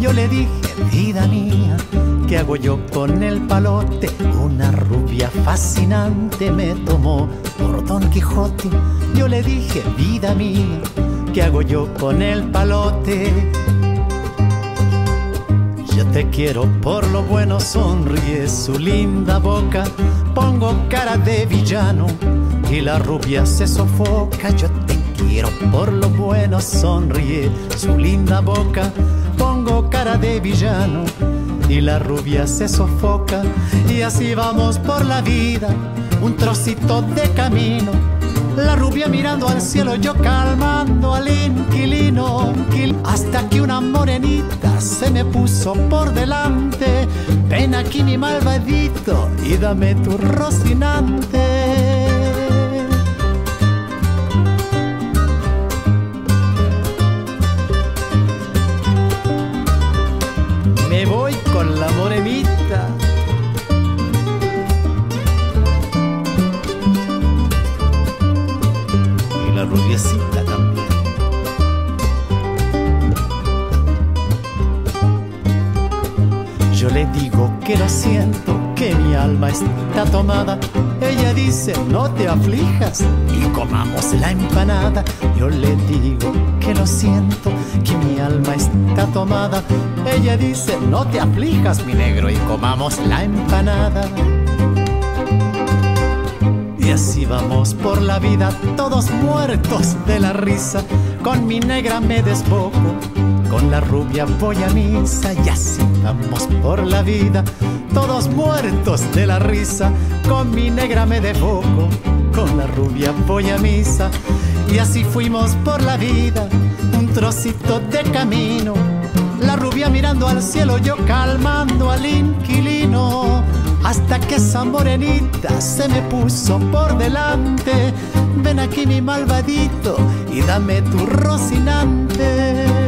yo le dije, vida mía, ¿qué hago yo con el palote? Una rubia fascinante me tomó por Don Quijote. Yo le dije, vida mía, ¿qué hago yo con el palote? Yo te quiero por lo bueno, sonríe su linda boca. Pongo cara de villano y la rubia se sofoca. Yo te quiero por lo bueno, sonríe su linda boca pongo cara de villano y la rubia se sofoca y así vamos por la vida, un trocito de camino. La rubia mirando al cielo, yo calmando al inquilino, hasta que una morenita se me puso por delante. Ven aquí mi malvadito y dame tu rocinante. Que lo siento, que mi alma está tomada. Ella dice, no te aflijas y comamos la empanada. Yo le digo que lo siento, que mi alma está tomada. Ella dice, no te aflijas, mi negro, y comamos la empanada. Y así vamos por la vida, todos muertos de la risa. Con mi negra me desboco con la rubia voy a misa y así vamos por la vida, todos muertos de la risa. Con mi negra me defoco, con la rubia voy a misa y así fuimos por la vida, un trocito de camino. La rubia mirando al cielo, yo calmando al inquilino. Hasta que esa morenita se me puso por delante. Ven aquí mi malvadito y dame tu rocinante.